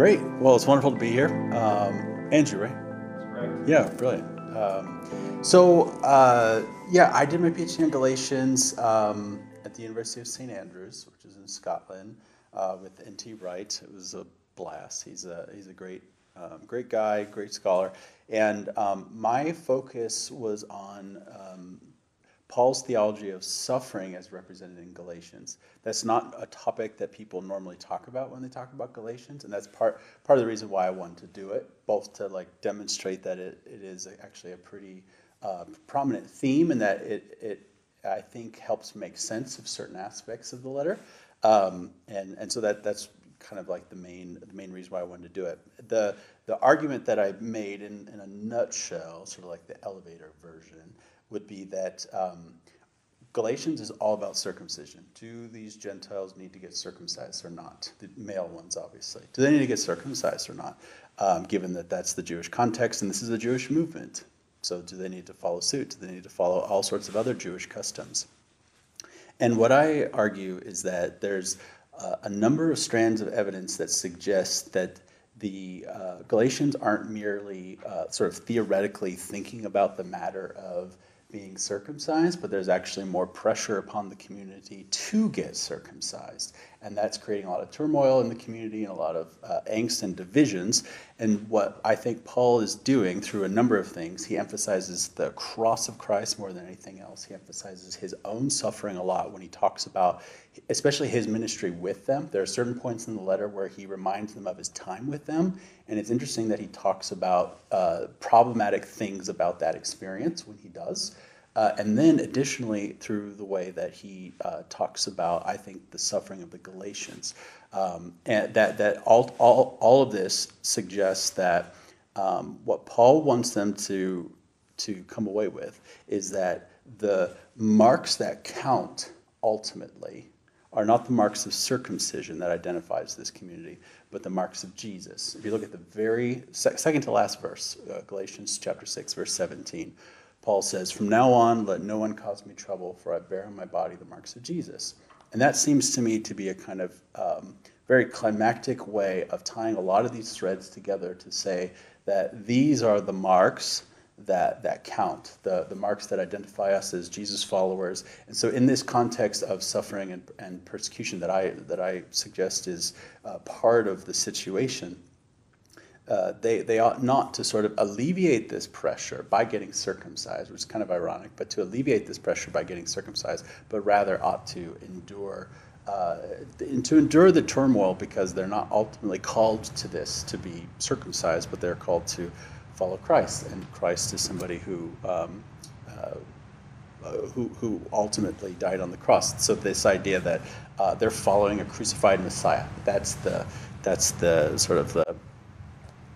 Great. Well, it's wonderful to be here. Um, Andrew, right? Yeah, brilliant. Um, so, uh, yeah, I did my PhD in Galatians um, at the University of St. Andrews, which is in Scotland, uh, with N.T. Wright. It was a blast. He's a, he's a great, um, great guy, great scholar. And um, my focus was on um, Paul's theology of suffering as represented in Galatians. That's not a topic that people normally talk about when they talk about Galatians, and that's part part of the reason why I wanted to do it, both to like demonstrate that it, it is actually a pretty uh, prominent theme and that it, it I think helps make sense of certain aspects of the letter, um, and and so that that's kind of like the main the main reason why I wanted to do it. The the argument that I made in, in a nutshell, sort of like the elevator version, would be that um, Galatians is all about circumcision. Do these Gentiles need to get circumcised or not? The male ones, obviously. Do they need to get circumcised or not? Um, given that that's the Jewish context and this is a Jewish movement. So, do they need to follow suit? Do they need to follow all sorts of other Jewish customs? And what I argue is that there's uh, a number of strands of evidence that suggest that the uh, Galatians aren't merely uh, sort of theoretically thinking about the matter of being circumcised, but there's actually more pressure upon the community to get circumcised. And that's creating a lot of turmoil in the community and a lot of uh, angst and divisions. And what I think Paul is doing through a number of things, he emphasizes the cross of Christ more than anything else. He emphasizes his own suffering a lot when he talks about, especially his ministry with them. There are certain points in the letter where he reminds them of his time with them. And it's interesting that he talks about uh, problematic things about that experience when he does. Uh, and then additionally, through the way that he uh, talks about, I think, the suffering of the Galatians. Um, and that, that all, all, all of this suggests that um, what Paul wants them to, to come away with is that the marks that count ultimately are not the marks of circumcision that identifies this community, but the marks of Jesus. If you look at the very second to last verse, uh, Galatians chapter 6, verse 17, Paul says, From now on, let no one cause me trouble, for I bear on my body the marks of Jesus. And that seems to me to be a kind of um, very climactic way of tying a lot of these threads together to say that these are the marks that, that count, the, the marks that identify us as Jesus followers. And so, in this context of suffering and, and persecution that I, that I suggest is uh, part of the situation, uh, they, they ought not to sort of alleviate this pressure by getting circumcised, which is kind of ironic, but to alleviate this pressure by getting circumcised, but rather ought to endure. Uh, to endure the turmoil because they're not ultimately called to this to be circumcised, but they're called to follow Christ, and Christ is somebody who um, uh, uh, who, who ultimately died on the cross. So this idea that uh, they're following a crucified Messiah, that's the that's the sort of the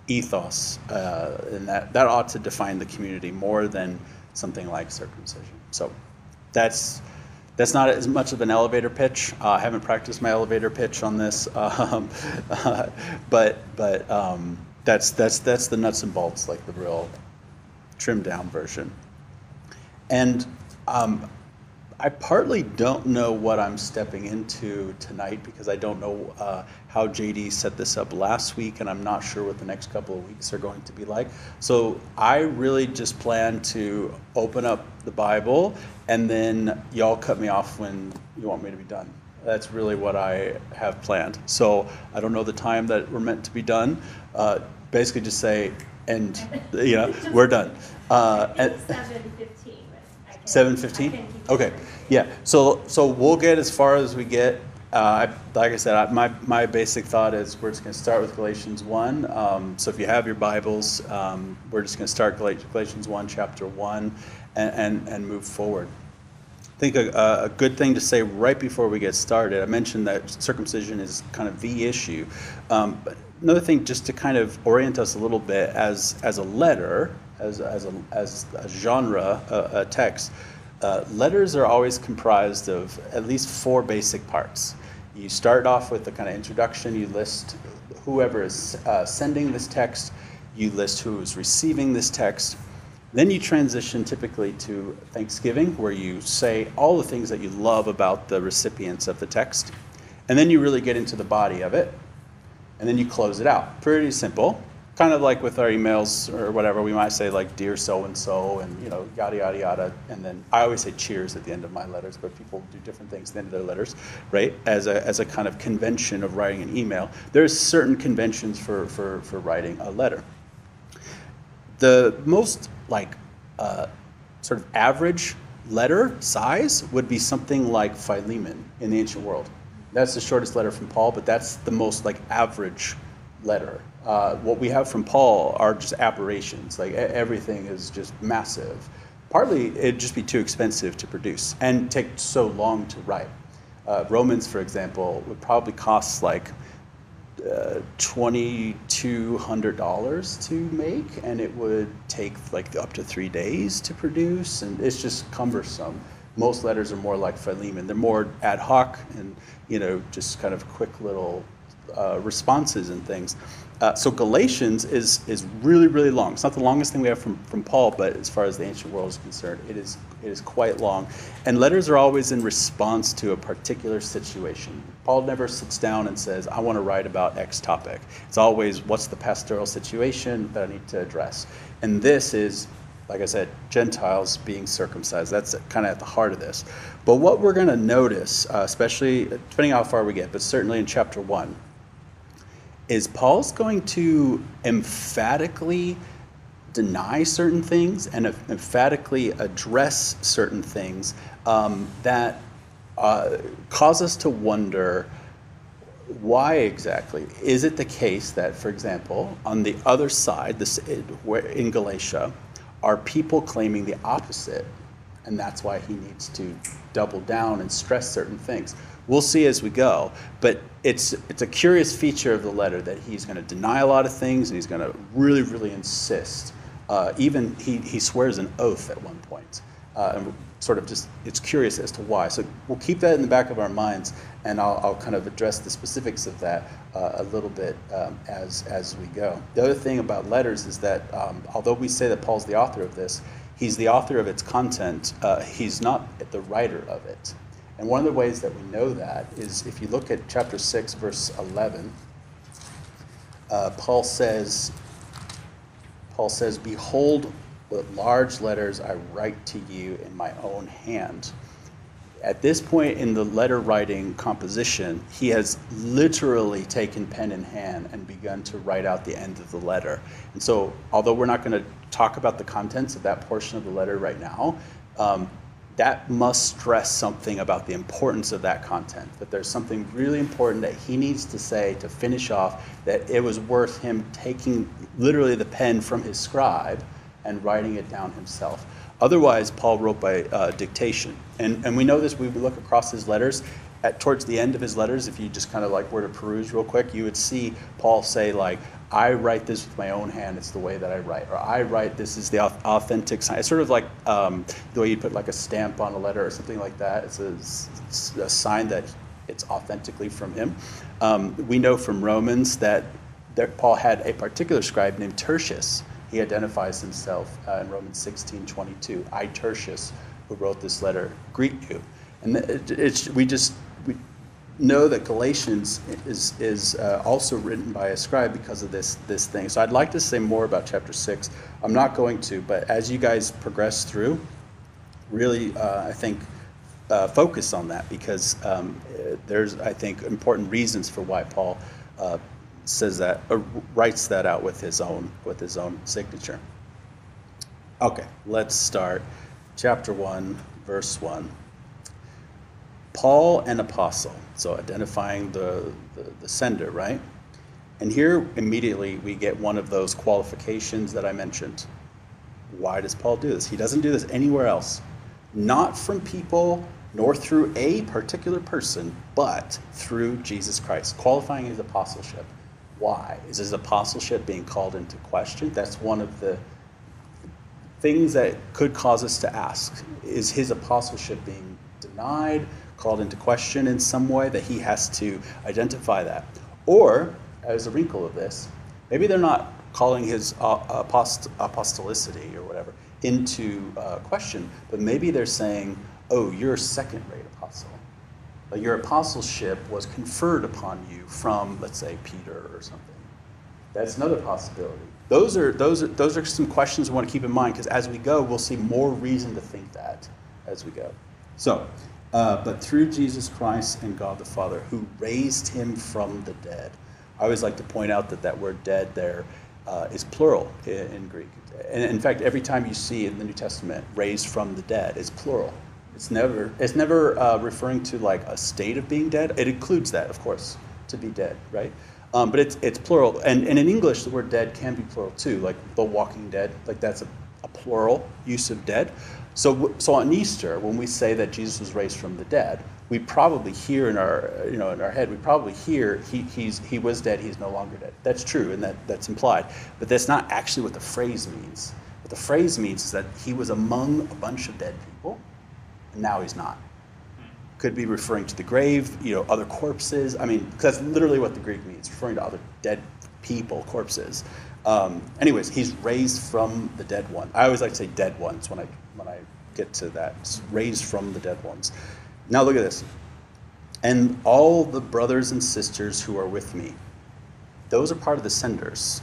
ethos, uh, and that, that ought to define the community more than something like circumcision. So that's that's not as much of an elevator pitch. Uh, I haven't practiced my elevator pitch on this, um, but but um, that's that's that's the nuts and bolts, like the real trimmed down version. And um, I partly don't know what I'm stepping into tonight because I don't know uh, how JD set this up last week, and I'm not sure what the next couple of weeks are going to be like. So I really just plan to open up the Bible, and then y'all cut me off when you want me to be done. That's really what I have planned. So I don't know the time that we're meant to be done. Uh, basically, just say, and you know, we're done. Uh, at, 7:15? Okay, yeah, so, so we'll get as far as we get. Uh, like I said, I, my, my basic thought is we're just going to start with Galatians 1. Um, so if you have your Bibles, um, we're just going to start Galatians 1, chapter 1, and, and, and move forward. I think a, a, good thing to say right before we get started, I mentioned that circumcision is kind of the issue. Um, but another thing, just to kind of orient us a little bit, as, as a letter, as, as, a, as a genre, a, a text, uh, letters are always comprised of at least four basic parts. You start off with the kind of introduction, you list whoever is uh, sending this text, you list who is receiving this text. Then you transition typically to Thanksgiving, where you say all the things that you love about the recipients of the text. And then you really get into the body of it. and then you close it out. Pretty simple. Kind of like with our emails or whatever, we might say like "Dear so and so" and you know yada yada yada, and then I always say "Cheers" at the end of my letters, but people do different things at the end of their letters, right? As a as a kind of convention of writing an email, there's certain conventions for for for writing a letter. The most like uh, sort of average letter size would be something like Philemon in the ancient world. That's the shortest letter from Paul, but that's the most like average letter. Uh, what we have from Paul are just aberrations. Like everything is just massive. Partly it'd just be too expensive to produce and take so long to write. Uh, Romans, for example, would probably cost like uh, $2,200 to make, and it would take like up to three days to produce, and it's just cumbersome. Most letters are more like Philemon. They're more ad hoc and, you know, just kind of quick little uh, responses and things. Uh, so Galatians is is really really long. It's not the longest thing we have from, from Paul, but as far as the ancient world is concerned, it is it is quite long. And letters are always in response to a particular situation. Paul never sits down and says, "I want to write about X topic." It's always, "What's the pastoral situation that I need to address?" And this is, like I said, Gentiles being circumcised. That's kind of at the heart of this. But what we're going to notice, uh, especially depending on how far we get, but certainly in chapter one is Paul's going to emphatically deny certain things and emphatically address certain things um, that uh, cause us to wonder why exactly is it the case that, for example, on the other side, this in Galatia, are people claiming the opposite, and that's why he needs to double down and stress certain things. We'll see as we go, but it's it's a curious feature of the letter that he's going to deny a lot of things and he's going to really really insist. Uh, even he he swears an oath at one point, uh, and sort of just it's curious as to why. So we'll keep that in the back of our minds, and I'll, I'll kind of address the specifics of that uh, a little bit um, as as we go. The other thing about letters is that um, although we say that Paul's the author of this, he's the author of its content. Uh, he's not the writer of it. And one of the ways that we know that is if you look at chapter 6, verse 11, uh, Paul says, Paul says, Behold, with large letters I write to you in my own hand. At this point in the letter writing composition, he has literally taken pen in hand and begun to write out the end of the letter. And so, although we're not going to talk about the contents of that portion of the letter right now, um, that must stress something about the importance of that content. That there's something really important that he needs to say to finish off, that it was worth him taking literally the pen from his scribe and writing it down himself. Otherwise, Paul wrote by uh, dictation. And, and we know this, we look across his letters. At, towards the end of his letters, if you just kind of like were to peruse real quick, you would see Paul say, like, I write this with my own hand. It's the way that I write. Or I write this is the authentic sign. It's sort of like um, the way you put like a stamp on a letter or something like that. It's a, it's a sign that it's authentically from him. Um, we know from Romans that there, Paul had a particular scribe named Tertius. He identifies himself uh, in Romans 16 22. I, Tertius, who wrote this letter, greet you. And it, it's, we just know that Galatians is, is uh, also written by a scribe because of this, this thing. So I'd like to say more about chapter 6. I'm not going to, but as you guys progress through, really, uh, I think, uh, focus on that because um, there's, I think, important reasons for why Paul uh, says that, or writes that out with his own, with his own signature. Okay, let's start. Chapter 1, verse 1. Paul, an apostle. So identifying the, the, the, sender, right? And here immediately we get one of those qualifications that I mentioned. Why does Paul do this? He doesn't do this anywhere else. Not from people nor through a particular person, but through Jesus Christ, qualifying his apostleship. Why? Is his apostleship being called into question? That's one of the things that could cause us to ask. Is his apostleship being denied? Called into question in some way, that he has to identify that. Or, as a wrinkle of this, maybe they're not calling his uh, apost- apostolicity or whatever into uh, question, but maybe they're saying, oh, you're a second rate apostle. Like your apostleship was conferred upon you from, let's say, Peter or something. That's another possibility. Those are, those are, those are some questions we want to keep in mind because as we go, we'll see more reason to think that as we go. So, uh, but through Jesus Christ and God the Father, who raised him from the dead. I always like to point out that that word dead there uh, is plural in, in, Greek. And in fact, every time you see in the New Testament raised from the dead, it's plural. It's never, it's never uh, referring to like a state of being dead. It includes that, of course, to be dead, right? Um, but it's, it's plural. And, and in English, the word dead can be plural too, like the walking dead, like that's a, a plural use of dead. So, so on Easter, when we say that Jesus was raised from the dead, we probably hear in our, you know, in our head, we probably hear he, he's, he was dead, he's no longer dead. That's true, and that, that's implied. But that's not actually what the phrase means. What the phrase means is that he was among a bunch of dead people, and now he's not. Could be referring to the grave, you know, other corpses. I mean, that's literally what the Greek means, referring to other dead people, corpses. Um, anyways, he's raised from the dead one. I always like to say dead ones when I when I get to that. Raised from the dead ones. Now look at this. And all the brothers and sisters who are with me, those are part of the senders.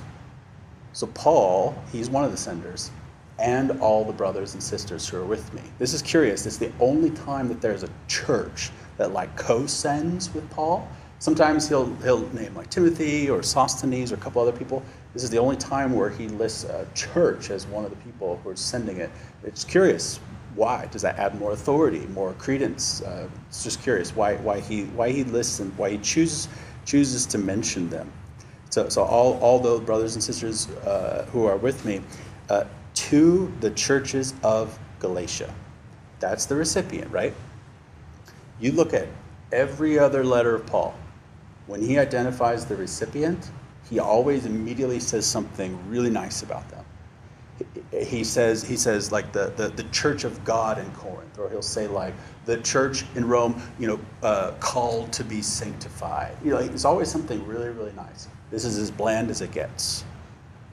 So Paul, he's one of the senders, and all the brothers and sisters who are with me. This is curious. It's the only time that there's a church that like co-sends with Paul. Sometimes he'll he'll name like Timothy or Sosthenes or a couple other people. This is the only time where he lists a church as one of the people who are sending it. It's curious. Why? Does that add more authority, more credence? Uh, it's just curious why, why, he, why he lists them, why he chooses, chooses to mention them. So, so all, all the brothers and sisters uh, who are with me, uh, to the churches of Galatia. That's the recipient, right? You look at every other letter of Paul. When he identifies the recipient, he always immediately says something really nice about them. He says, he says like the, the, the church of God in Corinth, or he'll say like the church in Rome, you know, uh, called to be sanctified. You know, it's always something really, really nice. This is as bland as it gets.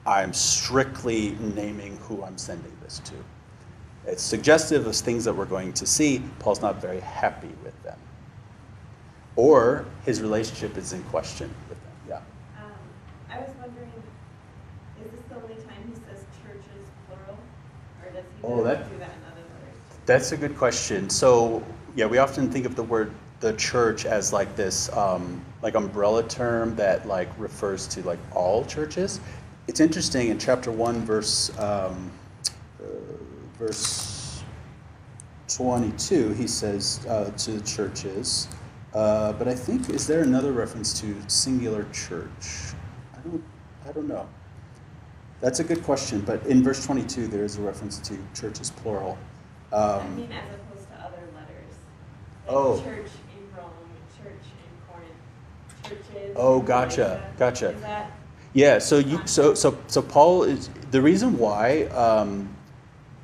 I'm strictly naming who I'm sending this to. It's suggestive of things that we're going to see. Paul's not very happy with them. Or his relationship is in question with them. Yeah. Um, I was wondering, is this the only time he says churches plural? Or does he Oh, that- do that in other letters? That's a good question. So, yeah, we often think of the word the church as like this um, like umbrella term that like refers to like all churches. It's interesting in chapter one, verse um, uh, verse twenty-two. He says uh, to the churches, uh, but I think is there another reference to singular church? I don't. I don't know. That's a good question, but in verse 22, there is a reference to churches plural. I Um, mean, as opposed to other letters. Like Oh. Church in Rome, church in Corinth, churches. Oh, gotcha, gotcha. Is that, Yeah, so you so so so Paul is the reason why um,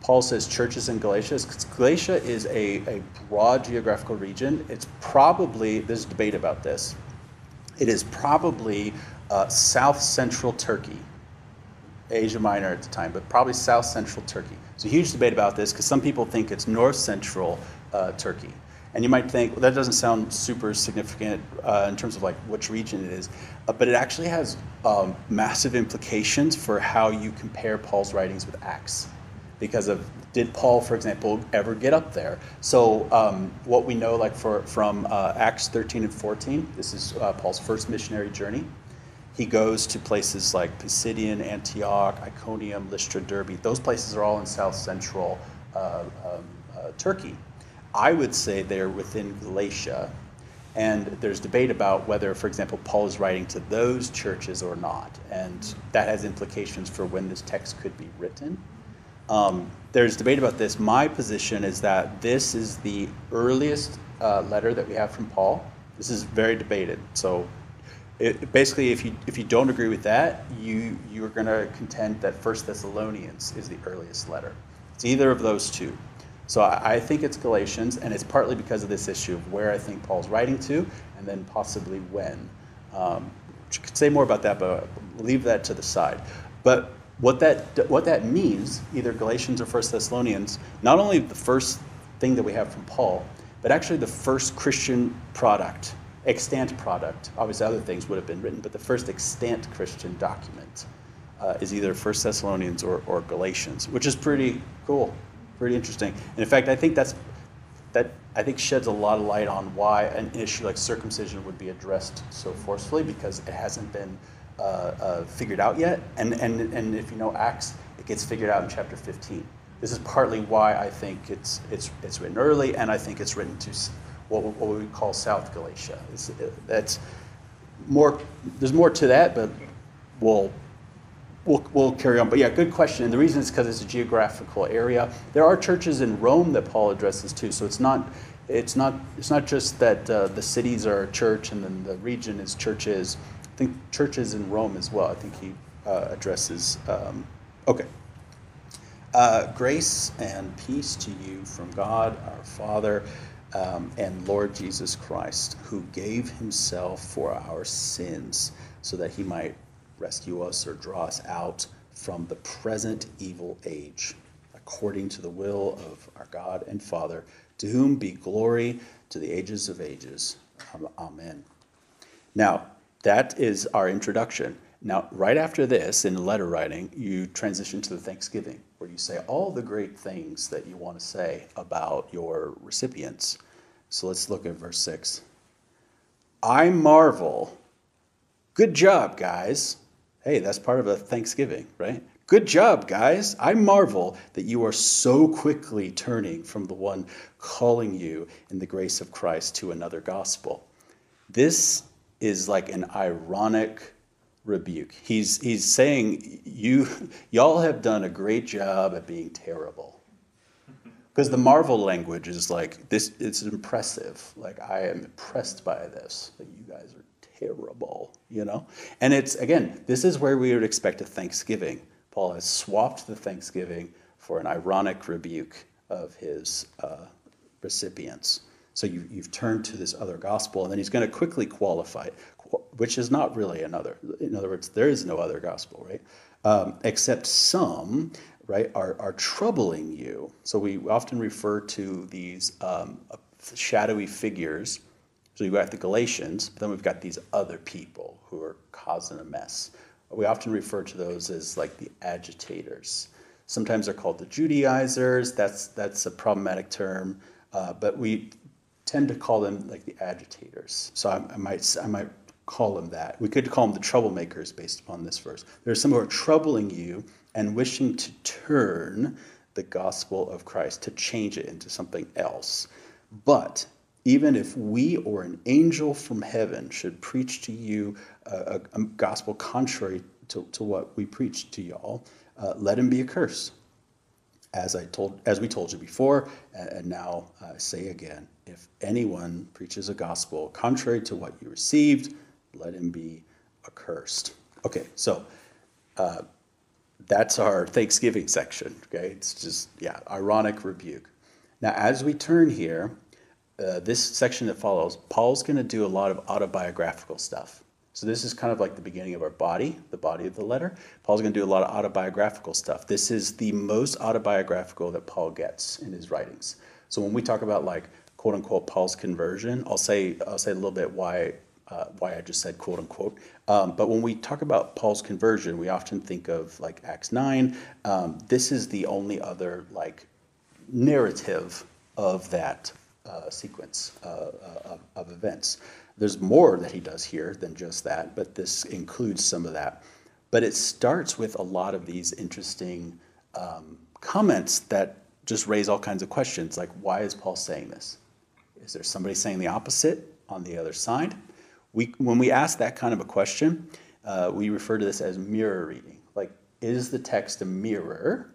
Paul says churches in Galatia is 'cause Galatia is a, a broad geographical region. It's probably there's debate about this. It is probably uh, south central Turkey, Asia Minor at the time, but probably south central Turkey. There's a huge debate about this because some people think it's north central uh, Turkey. And you might think, well, that doesn't sound super significant uh, in terms of like which region it is, uh, but it actually has um, massive implications for how you compare Paul's writings with Acts. Because of, did Paul, for example, ever get up there? So um, what we know, like for, from uh, Acts 13 and 14, this is uh, Paul's first missionary journey. He goes to places like Pisidian, Antioch, Iconium, Lystra, Derbe. Those places are all in south central uh, um, uh, Turkey. I would say they're within Galatia, and there's debate about whether, for example, Paul is writing to those churches or not, and that has implications for when this text could be written. Um, there's debate about this. My position is that this is the earliest uh, letter that we have from Paul. This is very debated. So, it, basically, if you if you don't agree with that, you you're going to contend that First Thessalonians is the earliest letter. It's either of those two. So I, I think it's Galatians, and it's partly because of this issue of where I think Paul's writing to, and then possibly when. Um, could say more about that, but leave that to the side. But what that what that means, either Galatians or First Thessalonians, not only the first thing that we have from Paul, but actually the first Christian product, extant product, obviously other things would have been written, but the first extant Christian document uh, is either First Thessalonians or, or Galatians, which is pretty cool, pretty interesting. And in fact, I think that's that I think sheds a lot of light on why an issue like circumcision would be addressed so forcefully because it hasn't been uh, uh, figured out yet. And, and, and if you know Acts, it gets figured out in chapter 15. This is partly why I think it's, it's, it's written early, and I think it's written to what, what we call South Galatia. It's, that's more, there's more to that, but we'll we'll, we'll carry on. But yeah, good question. And the reason is because it's a geographical area. There are churches in Rome that Paul addresses too. So it's not it's not it's not just that uh, the cities are a church and then the region is churches. I think churches in Rome as well. I think he uh, addresses. Um, okay. Uh, grace and peace to you from God our Father um, and Lord Jesus Christ, who gave Himself for our sins, so that He might rescue us or draw us out from the present evil age, according to the will of our God and Father, to whom be glory to the ages of ages. Amen. Now, that is our introduction. Now, right after this, in letter writing, you transition to the Thanksgiving, where you say all the great things that you want to say about your recipients. So let's look at verse 6. I marvel. Good job, guys. Hey, that's part of a Thanksgiving, right? Good job, guys. I marvel that you are so quickly turning from the one calling you in the grace of Christ to another gospel. This is like an ironic rebuke. He's, he's saying, you, y'all have done a great job at being terrible. Because the marvel language is like, this, it's impressive. Like, I am impressed by this, that you guys are terrible, you know? And it's, again, this is where we would expect a thanksgiving. Paul has swapped the thanksgiving for an ironic rebuke of his uh, recipients. So you, you've turned to this other gospel, and then he's going to quickly qualify it, which is not really another. In other words, there is no other gospel, right? Um, except some, right, are, are troubling you. So we often refer to these um, shadowy figures so you've got the Galatians, but then we've got these other people who are causing a mess. We often refer to those as like the agitators. Sometimes they're called the Judaizers. That's that's a problematic term, uh, but we tend to call them like the agitators. So I, I, might I might call them that. We could call them the troublemakers based upon this verse. There are some who are troubling you and wishing to turn the gospel of Christ to change it into something else. But even if we or an angel from heaven should preach to you a, a gospel contrary to, to what we preach to y'all, uh, let him be accursed. As I told, as we told you before, and, now say again: if anyone preaches a gospel contrary to what you received, let him be accursed. Okay, so uh, that's our Thanksgiving section. Okay, it's just yeah, ironic rebuke. Now, as we turn here, uh, this section that follows, Paul's going to do a lot of autobiographical stuff. So this is kind of like the beginning of our body, the body of the letter. Paul's going to do a lot of autobiographical stuff. This is the most autobiographical that Paul gets in his writings. So when we talk about like quote unquote Paul's conversion, I'll say I'll say a little bit why uh, why I just said quote unquote. Um, but when we talk about Paul's conversion, we often think of like Acts nine. Um, this is the only other like narrative of that uh, sequence uh, uh, of, of, events. There's more that he does here than just that, but this includes some of that. But it starts with a lot of these interesting um, comments that just raise all kinds of questions, like why is Paul saying this? Is there somebody saying the opposite on the other side? We, when we ask that kind of a question, uh, we refer to this as mirror reading. Like, is the text a mirror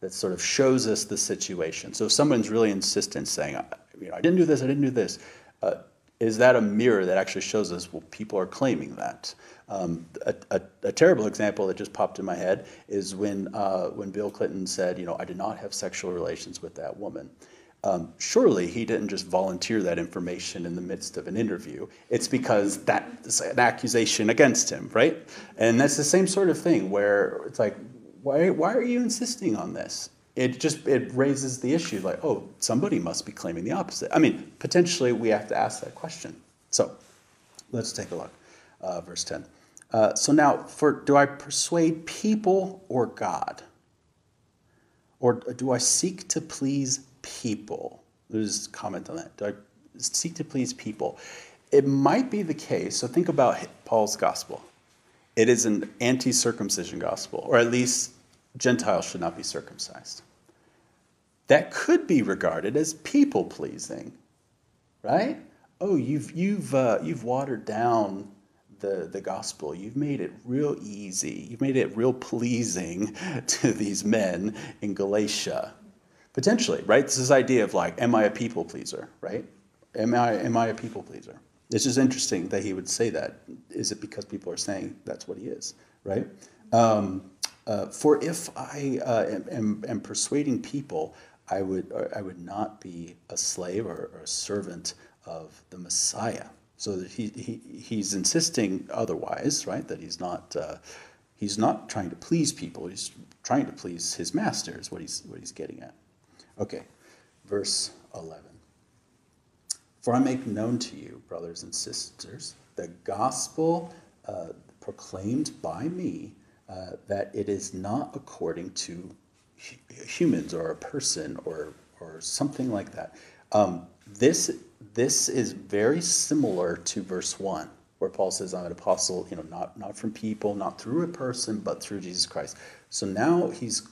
that sort of shows us the situation? So if someone's really insistent saying, you know, I didn't do this, I didn't do this. Uh, is that a mirror that actually shows us, well, people are claiming that? Um, a, a, a, terrible example that just popped in my head is when, uh, when Bill Clinton said, you know, I did not have sexual relations with that woman. Um, surely he didn't just volunteer that information in the midst of an interview. It's because that's an accusation against him, right? And that's the same sort of thing where it's like, why, why are you insisting on this? It just it raises the issue like, oh, somebody must be claiming the opposite. I mean, potentially we have to ask that question. So let's take a look. Uh, verse 10. Uh, so now, for do I persuade people or God? Or do I seek to please people? There's comment on that. Do I seek to please people? It might be the case. So think about Paul's gospel. It is an anti circumcision gospel, or at least Gentiles should not be circumcised. That could be regarded as people pleasing, right? Oh, you've, you've, uh, you've watered down the, the gospel. You've made it real easy. You've made it real pleasing to these men in Galatia. Potentially, right? This is idea of like, am I a people pleaser, right? Am I, am I a people pleaser? It's just interesting that he would say that. Is it because people are saying that's what he is, right? Um, uh, for if I uh, am, am, am, persuading people, I would, I would not be a slave or, or a servant of the Messiah. So he, he, he's insisting otherwise, right? That he's not, uh, he's not trying to please people. He's trying to please his master is what he's, what he's getting at. Okay, verse 11. For I make known to you, brothers and sisters, the gospel uh, proclaimed by me, uh, that it is not according to humans or a person or, or something like that. Um, this this is very similar to verse 1 where paul says i'm an apostle you know not, not from people not through a person but through jesus christ. So now he's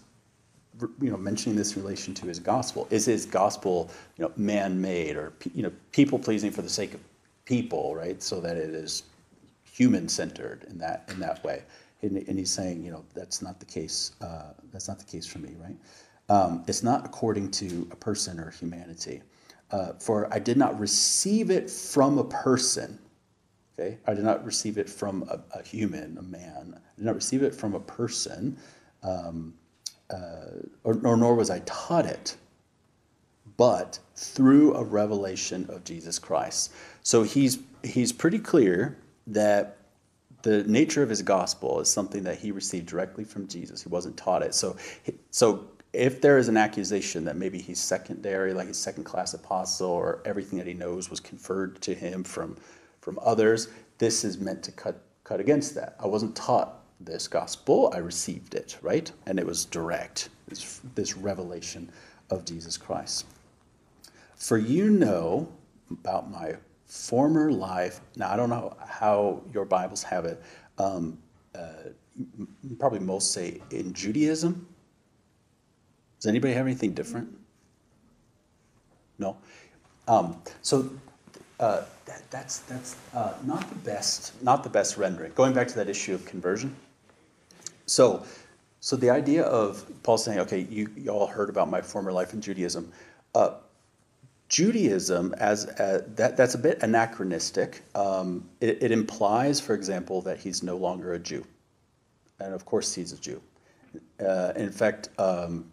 you know mentioning this in relation to his gospel. Is his gospel you know man-made or you know people pleasing for the sake of people right? So that it is human centered in that in that way and, and, he's saying you know that's not the case uh, that's not the case for me right um, it's not according to a person or humanity uh, for I did not receive it from a person. Okay, I did not receive it from a, a human, a man. I did not receive it from a person, um, uh, or, or nor was I taught it, but through a revelation of Jesus Christ. So he's he's pretty clear that the nature of his gospel is something that he received directly from Jesus. He wasn't taught it. So so if there is an accusation that maybe he's secondary, like a second class apostle, or everything that he knows was conferred to him from, from others, this is meant to cut, cut against that. I wasn't taught this gospel, I received it, right? And it was direct, this, this revelation of Jesus Christ. For you know about my former life. Now, I don't know how your Bibles have it. Um, uh, probably most say in Judaism does anybody have anything different? No. Um, so uh, that, that's that's uh, not the best not the best rendering. Going back to that issue of conversion. So, so the idea of Paul saying, "Okay, you, you all heard about my former life in Judaism." Uh, Judaism, as uh, that, that's a bit anachronistic. Um, it, it, implies, for example, that he's no longer a Jew, and of course he's a Jew. Uh, in fact, um,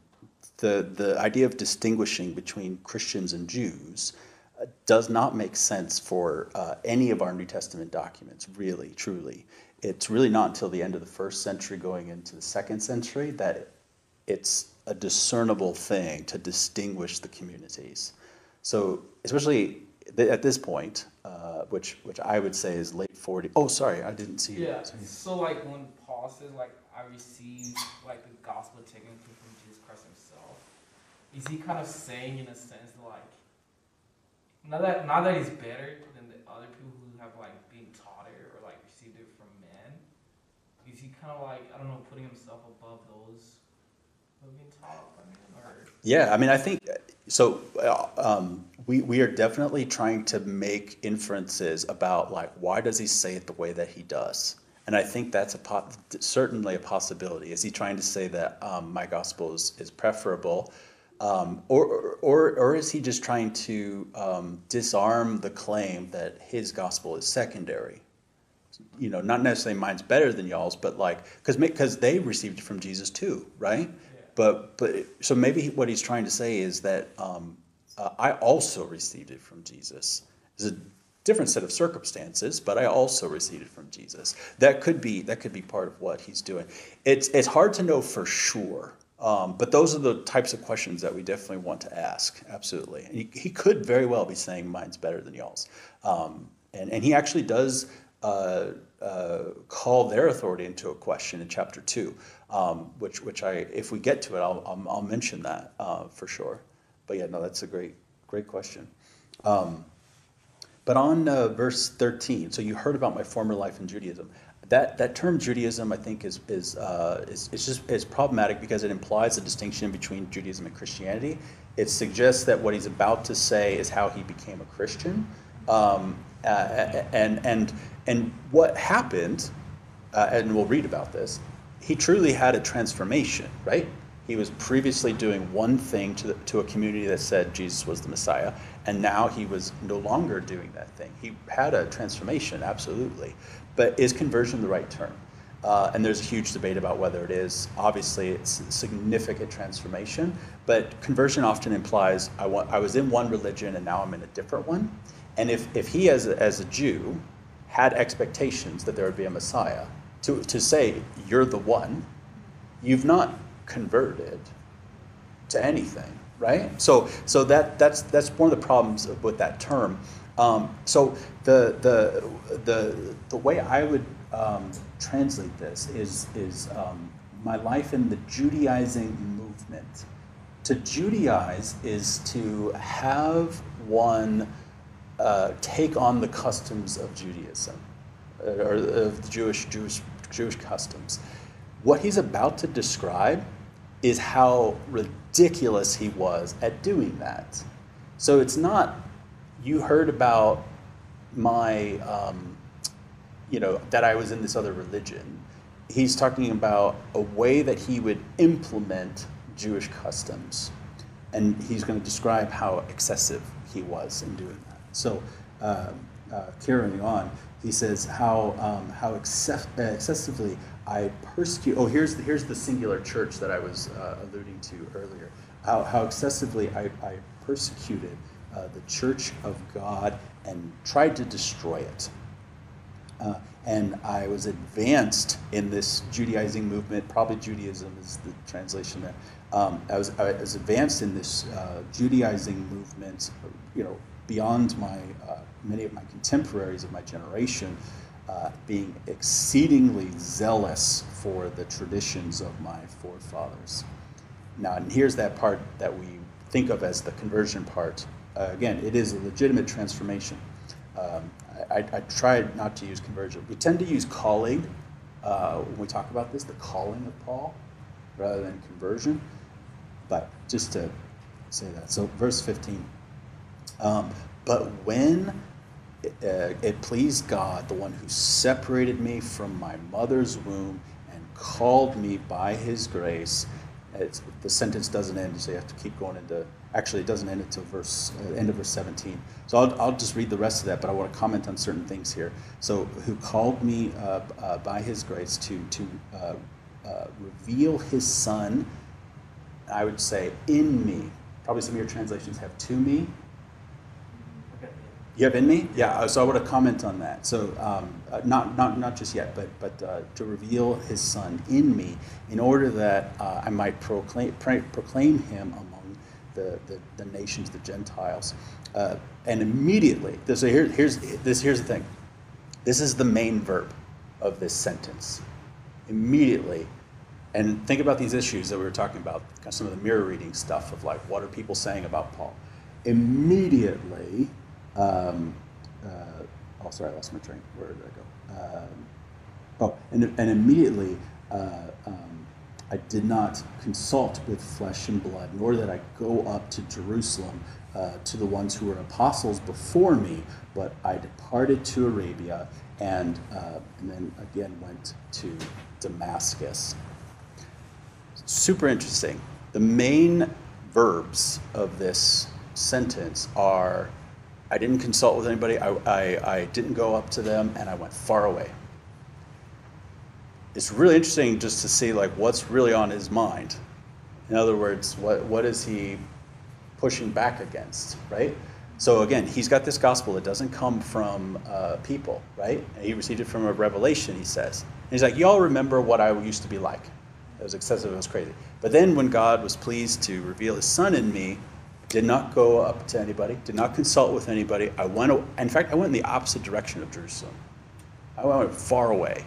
the, the idea of distinguishing between Christians and Jews uh, does not make sense for uh, any of our New Testament documents, really, truly. It's really not until the end of the first century, going into the second century, that it's a discernible thing to distinguish the communities. So, especially at this point, uh, which which I would say is late 40. Oh, sorry, I didn't see. Yeah. So, like when Paul says, like I received like the gospel taken from Jesus Christ himself, is he kind of saying in a sense like now that now that he's better than the other people who have like been taught it or like received it from men, is he kind of like I don't know putting himself above those who have been taught by men or? Yeah, I mean I think so. Uh, um, we we are definitely trying to make inferences about like why does he say it the way that he does. And I think that's a po- certainly a possibility. Is he trying to say that um, my gospel is, is preferable um, or, or, or is he just trying to um, disarm the claim that his gospel is secondary? You know, not necessarily mine's better than y'all's, but like, because because they received it from Jesus too, right? But but so maybe what he's trying to say is that um, uh, I also received it from Jesus. It's a different set of circumstances, but I also received it from Jesus. That could be that could be part of what he's doing. It's it's hard to know for sure Um, but those are the types of questions that we definitely want to ask, absolutely. And he, he could very well be saying mine's better than y'all's. Um, and, and he actually does uh, uh, call their authority into a question in chapter two, um, which, which I, if we get to it, I'll, I'll, I'll mention that uh, for sure. But yeah, no, that's a great, great question. Um, but on uh, verse 13, so you heard about my former life in Judaism. That, that term Judaism, I think, is, is, uh, is, is just is problematic because it implies a distinction between Judaism and Christianity. It suggests that what he's about to say is how he became a Christian. Um, uh, and, and, and what happened, uh, and we'll read about this, he truly had a transformation, right? He was previously doing one thing to, the, to a community that said Jesus was the Messiah, and now he was no longer doing that thing. He had a transformation, absolutely. But is conversion the right term? Uh, and there's a huge debate about whether it is. Obviously, it's a significant transformation, but conversion often implies I, want, I was in one religion and now I'm in a different one. And if, if he, as a, as a Jew, had expectations that there would be a Messiah, to, to say, you're the one, you've not converted to anything, right? So, so that, that's, that's one of the problems with that term. Um, so the, the, the, the way I would um, translate this is, is um, my life in the Judaizing movement. To Judaize is to have one uh, take on the customs of Judaism, uh, or of the Jewish, Jewish, Jewish customs. What he's about to describe is how ridiculous he was at doing that. So it's not, you heard about my, um, you know, that I was in this other religion. He's talking about a way that he would implement Jewish customs. And he's going to describe how excessive he was in doing that. So, uh, uh, carrying on, he says how, um, how excess- excessively I persecute. Oh, here's the, here's the singular church that I was uh, alluding to earlier. How, how excessively I, I persecuted uh, the church of God and tried to destroy it. Uh, and I was advanced in this Judaizing movement. Probably Judaism is the translation there. Um, I, was, I was advanced in this uh, Judaizing movement, you know, beyond my uh, many of my contemporaries of my generation, uh, being exceedingly zealous for the traditions of my forefathers. Now, and here's that part that we think of as the conversion part. Uh, again, it is a legitimate transformation. Um, I, I, tried not to use conversion. We tend to use calling uh, when we talk about this, the calling of Paul, rather than conversion. But just to say that. So, verse 15. Um, but when it, uh, it pleased God, the one who separated me from my mother's womb and called me by his grace, it's, the sentence doesn't end, so you have to keep going into. Actually, it doesn't end until verse uh, end of verse 17. So I'll, I'll just read the rest of that, but I want to comment on certain things here. So, who called me uh, uh, by His grace to to uh, uh, reveal His Son? I would say in me. Probably some of your translations have to me. You have in me? Yeah, so I want to comment on that. So, um, uh, not, not, not just yet, but, but uh, to reveal his son in me in order that uh, I might proclaim, proclaim him among the, the, the nations, the Gentiles. Uh, and immediately, so here, here's, this, here's the thing this is the main verb of this sentence. Immediately, and think about these issues that we were talking about, some of the mirror reading stuff of like, what are people saying about Paul? Immediately, um, uh, oh, sorry, I lost my train. Where did I go? Um, oh, and, and immediately uh, um, I did not consult with flesh and blood, nor did I go up to Jerusalem uh, to the ones who were apostles before me, but I departed to Arabia and, uh, and then again went to Damascus. Super interesting. The main verbs of this sentence are I didn't consult with anybody. I, I, I didn't go up to them, and I went far away. It's really interesting just to see like what's really on his mind. In other words, what, what is he pushing back against, right? So again, he's got this gospel that doesn't come from uh, people, right? And he received it from a revelation, he says. And he's like, y'all remember what I used to be like. It was excessive, it was crazy. But then when God was pleased to reveal his son in me, did not go up to anybody, did not consult with anybody. I went, in fact, I went in the opposite direction of Jerusalem. I went far away.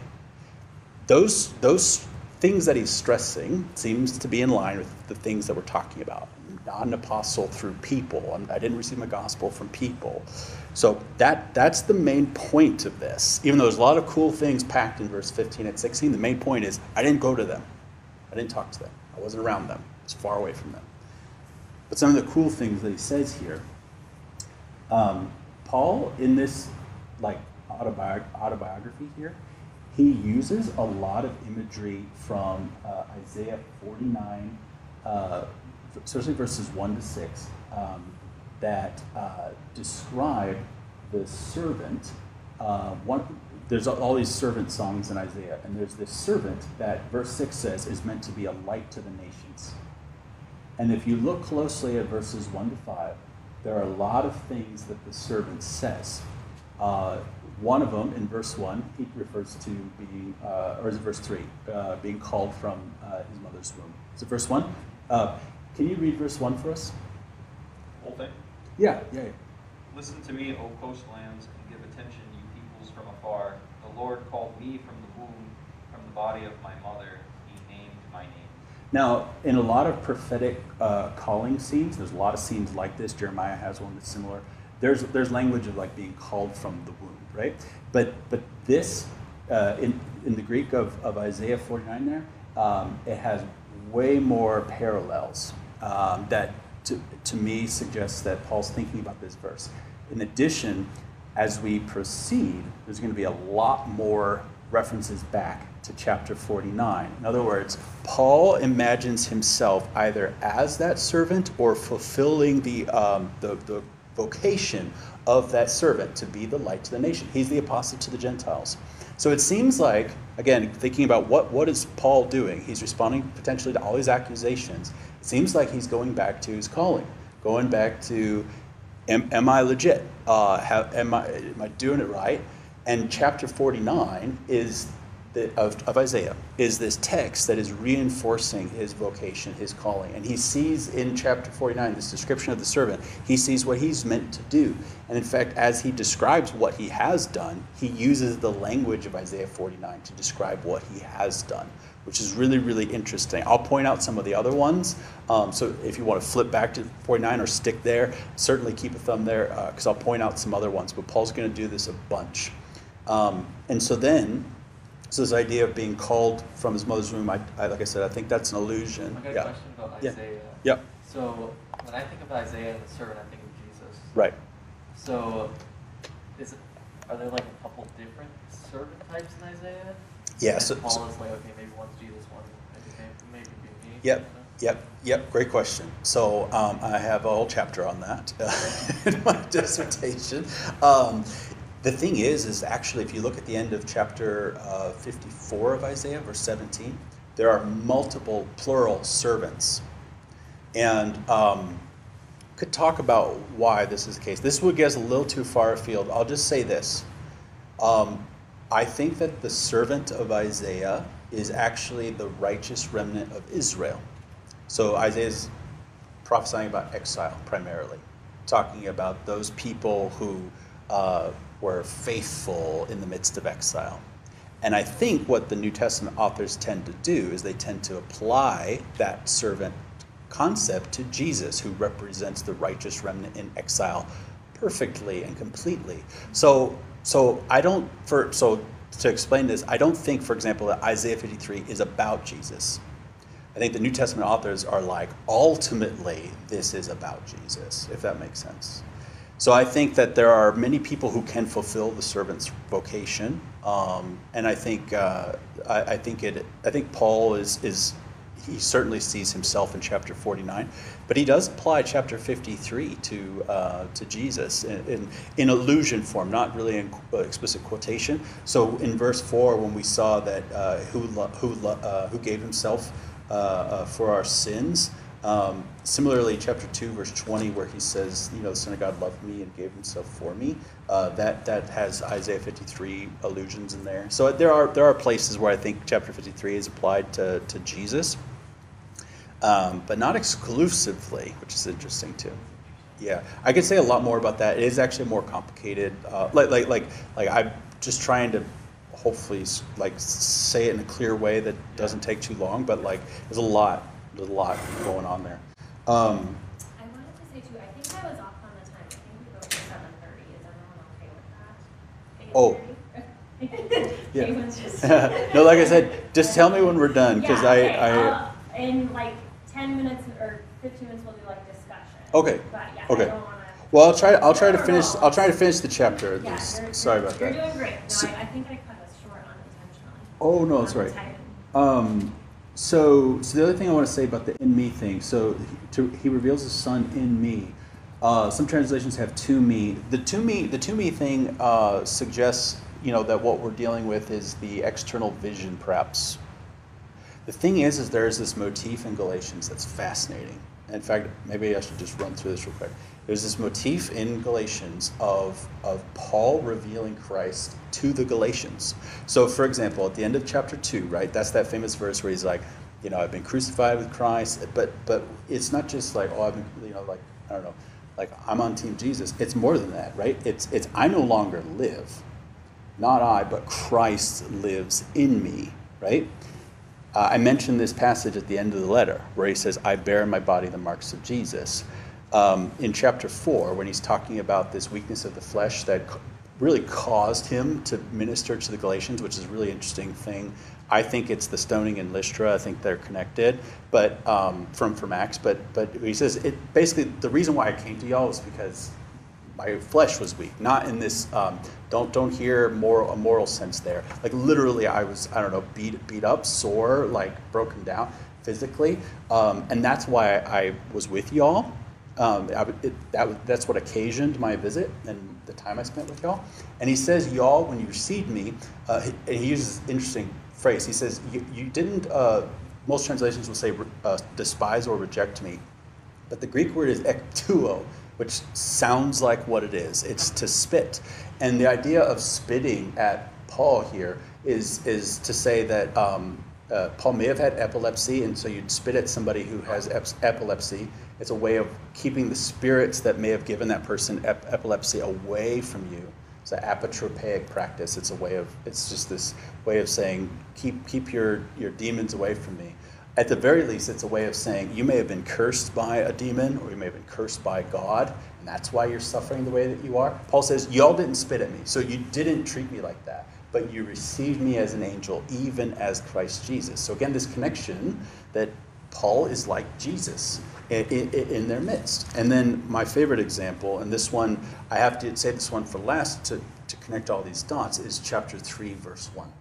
Those, those things that he's stressing seems to be in line with the things that we're talking about. Not an apostle through people. I didn't receive my gospel from people. So that that's the main point of this. Even though there's a lot of cool things packed in verse 15 and 16, the main point is I didn't go to them. I didn't talk to them. I wasn't around them. I was far away from them. But some of the cool things that he says here, um, Paul in this like autobiog- autobiography here, he uses a lot of imagery from uh, Isaiah 49, uh, especially verses 1 to 6, um, that uh, describe the servant. Uh, one, there's all these servant songs in Isaiah, and there's this servant that verse 6 says is meant to be a light to the nations. And if you look closely at verses 1 to 5, there are a lot of things that the servant says. Uh, one of them, in verse 1, he refers to being, uh, or is it verse 3, uh, being called from uh, his mother's womb. Is it verse 1? Uh, can you read verse 1 for us? Whole thing? Yeah, yeah, yeah. Listen to me, O coastlands, and give attention, you peoples from afar. The Lord called me from the womb, from the body of my mother. He named my name. Now, in a lot of prophetic uh, calling scenes, there's a lot of scenes like this. Jeremiah has one that's similar. There's, there's language of like being called from the womb right? But but this uh, in in the Greek of, of Isaiah 49 there, um, it has way more parallels um, that to, to me suggests that Paul's thinking about this verse. In addition, as we proceed, there's going to be a lot more references back to chapter 49. In other words, Paul imagines himself either as that servant or fulfilling the, um, the, the vocation of that servant to be the light to the nation. He's the apostle to the Gentiles. So it seems like, again, thinking about what, what is Paul doing? He's responding potentially to all these accusations. It seems like he's going back to his calling, going back to, am, am I legit? Uh, have, am, I, am I doing it right? And chapter 49 is the, of, of Isaiah is this text that is reinforcing his vocation, his calling. And he sees in chapter 49, this description of the servant, he sees what he's meant to do. And in fact, as he describes what he has done, he uses the language of Isaiah 49 to describe what he has done, which is really, really interesting. I'll point out some of the other ones. Um, so if you want to flip back to 49 or stick there, certainly keep a thumb there because uh, I'll point out some other ones. But Paul's going to do this a bunch. Um, and so then so this idea of being called from his mother's womb, I, I like I said, I think that's an allusion. I got a yeah. question about Yeah. Isaiah. Yep. So when I think of Isaiah and the servant, I think of Jesus. Right. So is it, are there like a couple different servant types in Isaiah? Yeah. And So, Paul so- is like, okay, maybe one's Jesus, one maybe maybe me. Yep. you know? Yep, yep, great question. So um, I have a whole chapter on that in my dissertation. Um, the thing is, is actually, if you look at the end of chapter uh, 54 of Isaiah, verse 17, there are multiple plural servants. And um, could talk about why this is the case. This would get us a little too far afield. I'll just say this. Um, I think that the servant of Isaiah is actually the righteous remnant of Israel. So Isaiah's prophesying about exile primarily, talking about those people who uh, were faithful in the midst of exile. And I think what the New Testament authors tend to do is they tend to apply that servant concept to Jesus, who represents the righteous remnant in exile perfectly and completely. So, so I don't for so to explain this, I don't think, for example, that Isaiah 53 is about Jesus. I think the New Testament authors are like, ultimately, this is about Jesus, if that makes sense. So I think that there are many people who can fulfill the servant's vocation, um, and I think uh, I, I, think it. I think Paul is is he certainly sees himself in chapter 49, but he does apply chapter 53 to uh, to Jesus in, in, in allusion form, not really in explicit quotation. So in verse four, when we saw that uh, who who uh, who gave himself uh, uh, for our sins Um, similarly, chapter 2, verse 20, where he says, you know, the Son of God loved me and gave himself for me, uh, that, that has Isaiah 53 allusions in there. So there are, there are places where I think chapter 53 is applied to, to Jesus, um, but not exclusively, which is interesting too. Yeah, I could say a lot more about that. It is actually more complicated. Uh, like, like, like, like I'm just trying to hopefully like say it in a clear way that doesn't take too long. But like, there's a lot, there's a lot going on there. Um, I wanted to say too, I think I was off on the time. I think we go to seven thirty. Is everyone okay with that? Oh. Yeah. No, like I said, just tell me when we're done because Yeah, I, okay, I. I'll- In like ten minutes or fifteen minutes, we'll do like discussion. Okay, But yeah, okay. I don't wanna. Well, I'll try. I'll try to No, finish. no. I'll try to finish the chapter at Yeah, least. you're- Sorry you're- about You're that. doing great. No, So- I, I think I cut us short unintentionally. Oh no, that's right. Um, so, so the other thing I want to say about the in me thing. So, to, he reveals his son in me. Uh, some translations have to me. The to me, the to me thing uh, suggests, you know, that what we're dealing with is the external vision, perhaps. The thing is, is there is this motif in Galatians that's fascinating. In fact, maybe I should just run through this real quick. There's this motif in Galatians of, of Paul revealing Christ to the Galatians. So, for example, at the end of chapter 2, right, that's that famous verse where he's like, you know, I've been crucified with Christ, but but it's not just like, oh, I've been, you know, like, I don't know, like I'm on Team Jesus. It's more than that, right? It's, it's I no longer live, not I, but Christ lives in me, right? Uh, I mentioned this passage at the end of the letter where he says, I bear in my body the marks of Jesus. Um, in chapter 4, when he's talking about this weakness of the flesh that really caused him to minister to the Galatians, which is a really interesting thing. I think it's the stoning in Lystra. I think they're connected, but um, from from Acts. But but he says it basically the reason why I came to y'all is because my flesh was weak, not in this. Um, don't don't hear moral a moral sense there. Like literally, I was I don't know beat beat up, sore, like broken down physically, um, and that's why I was with y'all. Um, I, it, that that's what occasioned my visit and the time I spent with y'all. And he says, y'all, when you received me, uh, and he uses interesting phrase. He says, you, you didn't. Uh, most translations will say uh, despise or reject me, but the Greek word is ekptuo, which sounds like what it is. It's to spit. And the idea of spitting at Paul here is, is to say that um, uh, Paul may have had epilepsy, and so you'd spit at somebody who has ep- epilepsy. It's a way of keeping the spirits that may have given that person ep- epilepsy away from you. It's an apotropaic practice. It's a way of, it's just this way of saying, keep, keep your, your demons away from me. At the very least, it's a way of saying you may have been cursed by a demon or you may have been cursed by God, and that's why you're suffering the way that you are. Paul says, Y'all didn't spit at me, so you didn't treat me like that, but you received me as an angel, even as Christ Jesus. So, again, this connection that Paul is like Jesus in, their midst. And then, my favorite example, and this one, I have to say this one for last to, to connect all these dots, is chapter 3, verse 1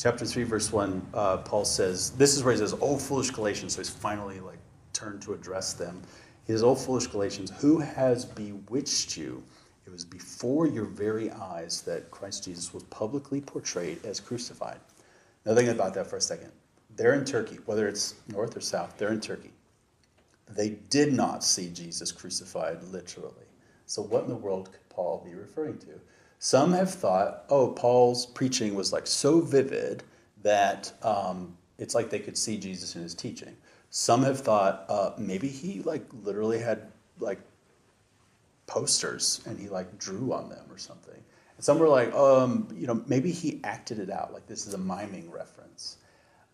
chapter 3 verse 1 uh, paul says this is where he says oh foolish galatians so he's finally like turned to address them he says oh foolish galatians who has bewitched you it was before your very eyes that christ jesus was publicly portrayed as crucified. Now think about that for a second. They're in turkey whether it's north or south they're in turkey. They did not see jesus crucified literally. So what in the world could paul be referring to? Some have thought, oh, Paul's preaching was like so vivid that um, it's like they could see Jesus in his teaching. Some have thought uh, maybe he like literally had like posters and he like drew on them or something. And some were like, um, you know, maybe he acted it out, like this is a miming reference.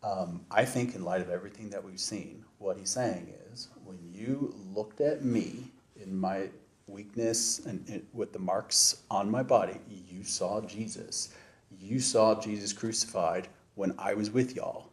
Um, I think, in light of everything that we've seen, what he's saying is when you looked at me in my weakness and, and with the marks on my body, you saw Jesus. You saw Jesus crucified when I was with y'all.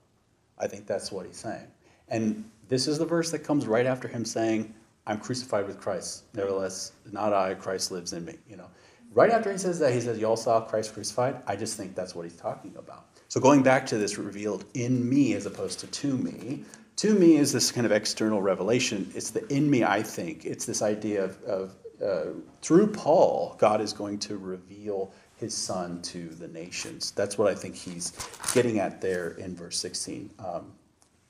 I think that's what he's saying. And this is the verse that comes right after him saying, I'm crucified with Christ. Nevertheless, not I, Christ lives in me. You know, right after he says that, he says, "Y'all saw Christ crucified." I just think that's what he's talking about. So going back to this revealed in me as opposed to to me, to me is this kind of external revelation. It's the in me. I think it's this idea of, of uh, through Paul, God is going to reveal His Son to the nations. That's what I think he's getting at there in verse sixteen. Um,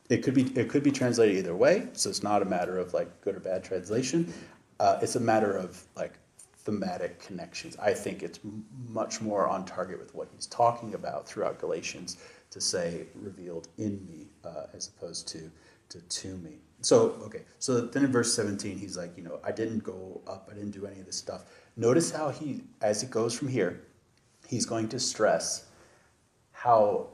it could be it could be translated either way. So it's not a matter of like good or bad translation. Uh, it's a matter of like thematic connections. I think it's much more on target with what he's talking about throughout Galatians to say revealed in me uh, as opposed to to to me. So okay, so then in verse 17 he's like, you know, I didn't go up, I didn't do any of this stuff. Notice how he as it goes from here, he's going to stress how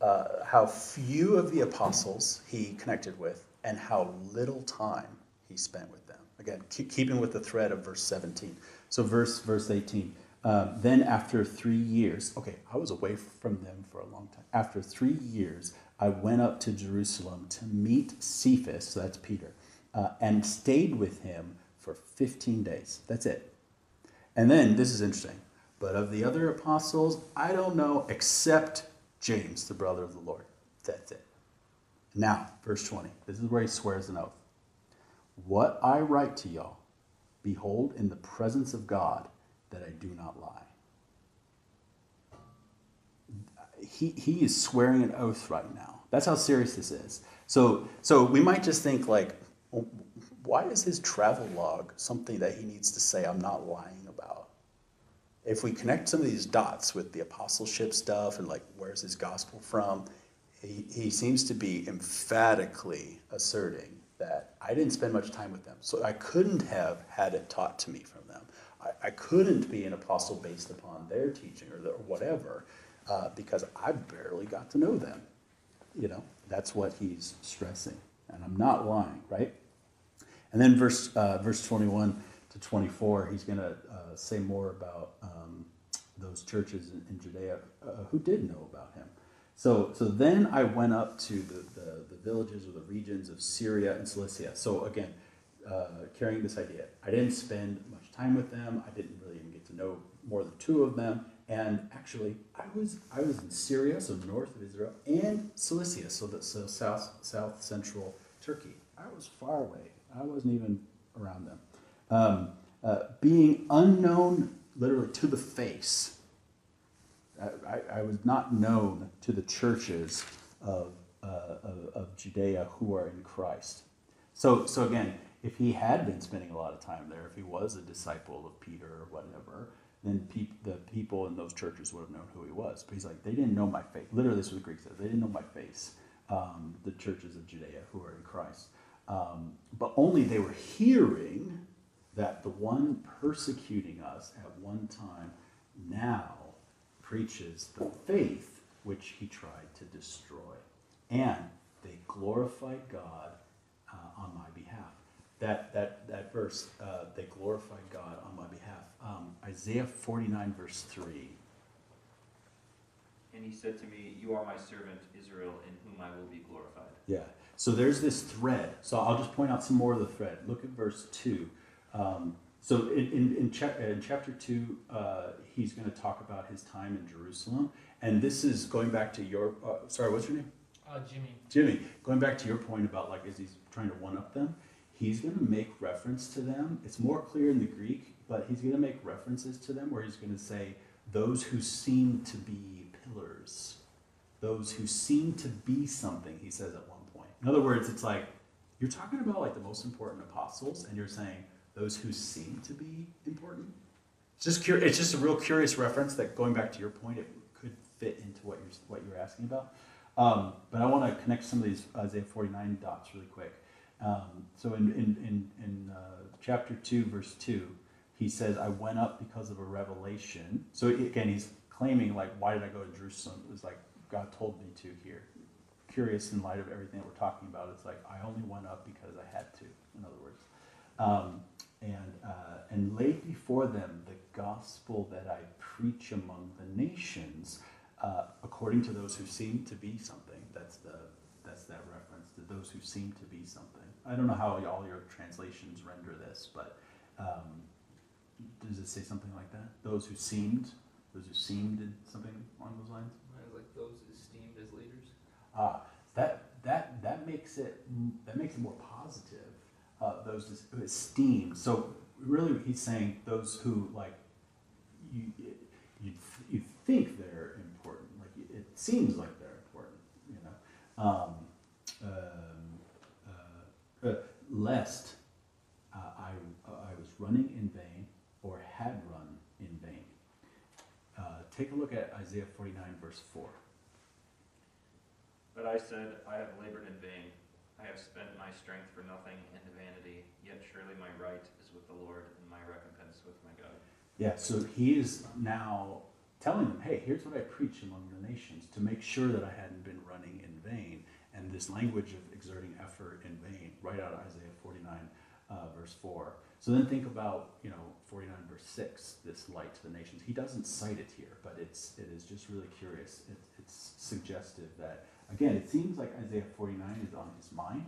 uh, how few of the apostles he connected with and how little time he spent with them. Again, keep, keeping with the thread of verse 17. So verse verse 18. Um, then after three years, okay, I was away from them for a long time. After three years, I went up to Jerusalem to meet Cephas, so that's Peter, uh, and stayed with him for 15 days. That's it. And then, this is interesting, but of the other apostles, I don't know, except James, the brother of the Lord. That's it. Now, verse 20. This is where he swears an oath. What I write to y'all, behold, in the presence of God, that I do not lie. He, he is swearing an oath right now. That's how serious this is. So, so we might just think like, oh, why is his travel log something that he needs to say I'm not lying? If we connect some of these dots with the apostleship stuff and like where's his gospel from, he, he seems to be emphatically asserting that I didn't spend much time with them. So I couldn't have had it taught to me from them. I, I couldn't be an apostle based upon their teaching or, or whatever uh, because I barely got to know them. You know, that's what he's stressing. And I'm not lying, right? And then verse, uh, verse 21 to 24, he's going to uh, say more about um, those churches in, in Judea uh, who did know about him. So, so then I went up to the, the, the, villages or the regions of Syria and Cilicia. So again, uh, carrying this idea, I didn't spend much time with them. I didn't really even get to know more than two of them. And actually, I was I was in Syria, so north of Israel, and Cilicia, so that so south south central Turkey. I was far away. I wasn't even around them. Um, uh, being unknown, literally to the face. I, I, was not known to the churches of, uh, of, of Judea who are in Christ. So, so again, if he had been spending a lot of time there, if he was a disciple of Peter or whatever, then pe- the people in those churches would have known who he was. But he's like, they didn't know my face. Literally, this is what the Greek says. They didn't know my face, um, the churches of Judea who are in Christ. Um, but only they were hearing that the one persecuting us at one time now preaches the faith which he tried to destroy. And they glorified God uh, on my behalf. That, that, that verse, uh, they glorified God on my behalf. Um, Isaiah 49, verse 3. And he said to me, You are my servant, Israel, in whom I will be glorified. Yeah. So there's this thread. So I'll just point out some more of the thread. Look at verse 2. Um, so in, in, in, cha- in chapter 2, uh, he's going to talk about his time in Jerusalem. And this is going back to your, uh, sorry, what's your name? Uh, Jimmy. Jimmy, going back to your point about like, is he's trying to one up them? He's going to make reference to them. It's more clear in the Greek, but he's going to make references to them where he's going to say, those who seem to be pillars, those who seem to be something, he says at one point. In other words, it's like, you're talking about like the most important apostles, and you're saying, those who seem to be important. It's just cur- it's just a real curious reference that going back to your point, it could fit into what you're what you're asking about. Um, but I want to connect some of these Isaiah 49 dots really quick. Um, so in in in, in uh, chapter two, verse two, he says, "I went up because of a revelation." So again, he's claiming like, "Why did I go to Jerusalem?" It was like God told me to here. Curious in light of everything that we're talking about, it's like I only went up because I had to. In other words. Um, and, uh, and laid before them the gospel that I preach among the nations, uh, according to those who seem to be something. That's the that's that reference to those who seem to be something. I don't know how all your translations render this, but um, does it say something like that? Those who seemed, those who seemed in something along those lines. Like those esteemed as leaders. Ah, that that that makes it that makes it more positive uh, those esteemed. So really, he's saying those who like you you you think they're important. Like it seems like they're important. You know. Um, uh, lest uh, I, I was running in vain or had run in vain. Uh, take a look at Isaiah 49, verse 4. But I said, I have labored in vain. I have spent my strength for nothing and vanity. Yet surely my right is with the Lord, and my recompense with my God. Yeah, so he is now telling them, hey, here's what I preach among the nations to make sure that I hadn't been running in vain. And this language of exerting effort in vain, right out of Isaiah 49, uh, verse 4. So then think about, you know, 49 verse 6, this light to the nations. He doesn't cite it here, but it's, it is just really curious. It, it's suggestive that, again, it seems like Isaiah 49 is on his mind.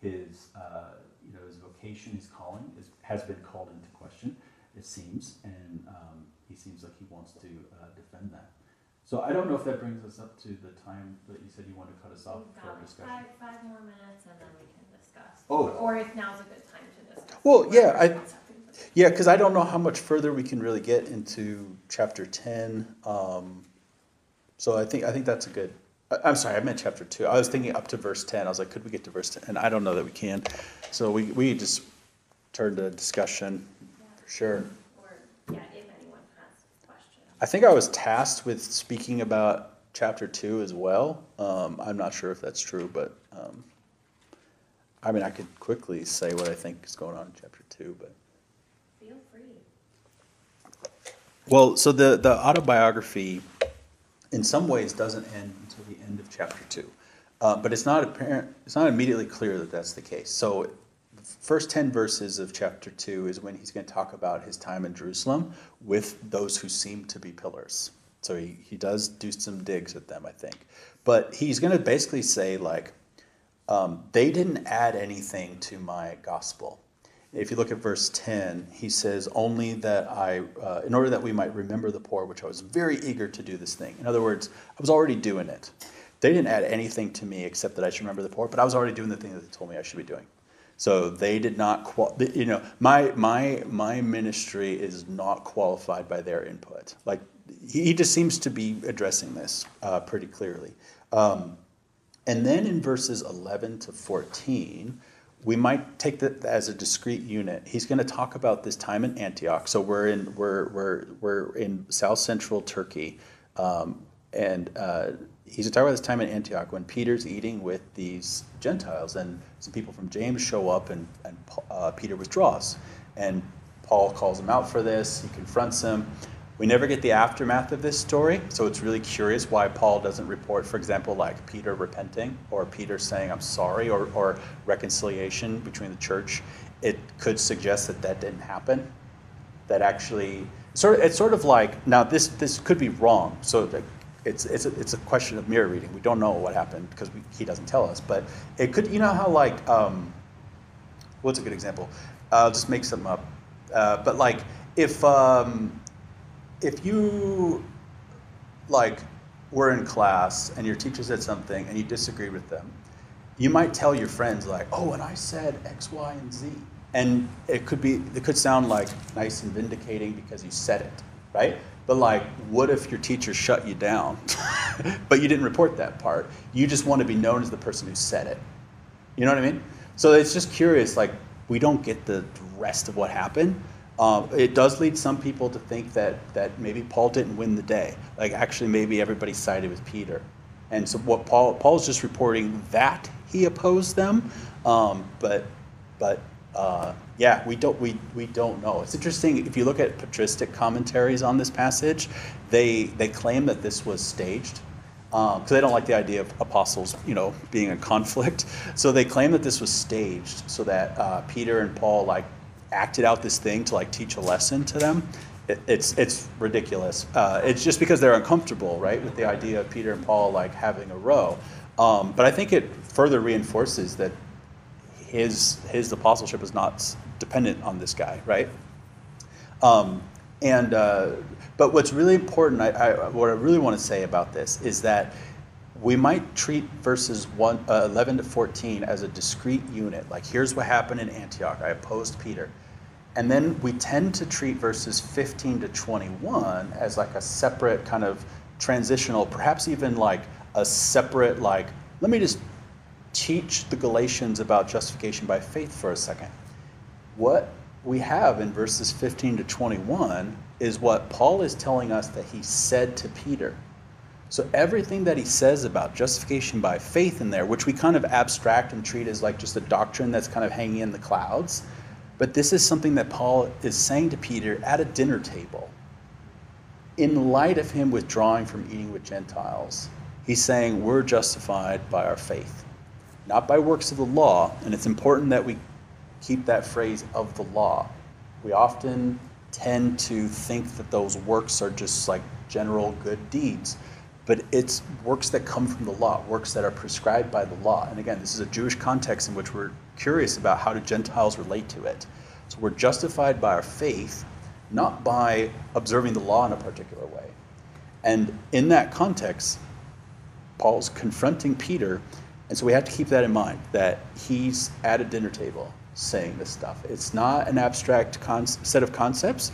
His, uh, you know, his vocation, his calling is, has been called into question, it seems, and um, he seems like he wants to uh, defend that. So I don't know if that brings us up to the time that you said you wanted to cut us off for our discussion. five, five more minutes and then we can discuss. Oh. Or if now's a good time to discuss. Well, yeah, I- Yeah, because I don't know how much further we can really get into chapter ten. Um, so I think I think that's a good. I'm sorry, I meant chapter two. I was thinking up to verse ten. I was like, could we get to verse ten? And I don't know that we can. So we we just turn to discussion for sure. Or, yeah, if anyone has questions. I think I was tasked with speaking about chapter two as well. Um, I'm not sure if that's true, but um, I mean, I could quickly say what I think is going on in chapter two, but. Feel free. Well, so the, the autobiography, in some ways, doesn't end until the end of chapter two, uh, but it's not apparent. It's not immediately clear that that's the case. So, the first ten verses of chapter two is when he's going to talk about his time in Jerusalem with those who seem to be pillars. So he, he does do some digs at them, I think, but he's going to basically say like, um, they didn't add anything to my gospel. If you look at verse 10, he says, Only that I, uh, in order that we might remember the poor, which I was very eager to do this thing. In other words, I was already doing it. They didn't add anything to me except that I should remember the poor, but I was already doing the thing that they told me I should be doing. So they did not, qual- you know, my, my, my ministry is not qualified by their input. Like, he just seems to be addressing this uh, pretty clearly. Um, and then in verses 11 to 14, we might take that as a discrete unit. He's going to talk about this time in Antioch. So we're in we're we're we're in South Central Turkey, um, and uh, he's going to talk about this time in Antioch when Peter's eating with these Gentiles, and some people from James show up, and and uh, Peter withdraws, and Paul calls him out for this. He confronts him. We never get the aftermath of this story, so it's really curious why Paul doesn't report, for example, like Peter repenting or Peter saying, I'm sorry, or, or reconciliation between the church. It could suggest that that didn't happen. That actually, sort of, it's sort of like, now this, this could be wrong, so that it's, it's, a, it's a question of mirror reading. We don't know what happened because he doesn't tell us, but it could, you know how like, um, what's a good example? I'll just make something up. Uh, but like, if, um, if you like were in class and your teacher said something and you disagreed with them, you might tell your friends like, "Oh, and I said X, Y, and Z," and it could be it could sound like nice and vindicating because you said it, right? But like, what if your teacher shut you down, but you didn't report that part? You just want to be known as the person who said it. You know what I mean? So it's just curious. Like, we don't get the rest of what happened. Um, it does lead some people to think that that maybe Paul didn't win the day. Like actually, maybe everybody sided with Peter, and so what Paul Paul's just reporting that he opposed them, um, but but uh, yeah, we don't we we don't know. It's interesting if you look at patristic commentaries on this passage, they they claim that this was staged because they don't like the idea of apostles, you know, being in conflict. So they claim that this was staged so that uh, Peter and Paul like acted out this thing to like teach a lesson to them. It, it's it's ridiculous. Uh, it's just because they're uncomfortable, right, with the idea of Peter and Paul like having a row. Um, but I think it further reinforces that his his apostleship is not dependent on this guy, right? Um, and uh, but what's really important, I, I, what I really want to say about this is that we might treat verses one, uh, 11 to 14 as a discrete unit. Like, here's what happened in Antioch. I opposed Peter. And then we tend to treat verses 15 to 21 as like a separate kind of transitional, perhaps even like a separate, like, let me just teach the Galatians about justification by faith for a second. What we have in verses 15 to 21 is what Paul is telling us that he said to Peter. So everything that he says about justification by faith in there, which we kind of abstract and treat as like just a doctrine that's kind of hanging in the clouds, but this is something that Paul is saying to Peter at a dinner table. In light of him withdrawing from eating with Gentiles, he's saying we're justified by our faith, not by works of the law. And it's important that we keep that phrase of the law. We often tend to think that those works are just like general good deeds but it's works that come from the law, works that are prescribed by the law. And again, this is a Jewish context in which we're curious about how do Gentiles relate to it. So we're justified by our faith, not by observing the law in a particular way. And in that context, Paul's confronting Peter, and so we have to keep that in mind that he's at a dinner table saying this stuff. It's not an abstract con- set of concepts.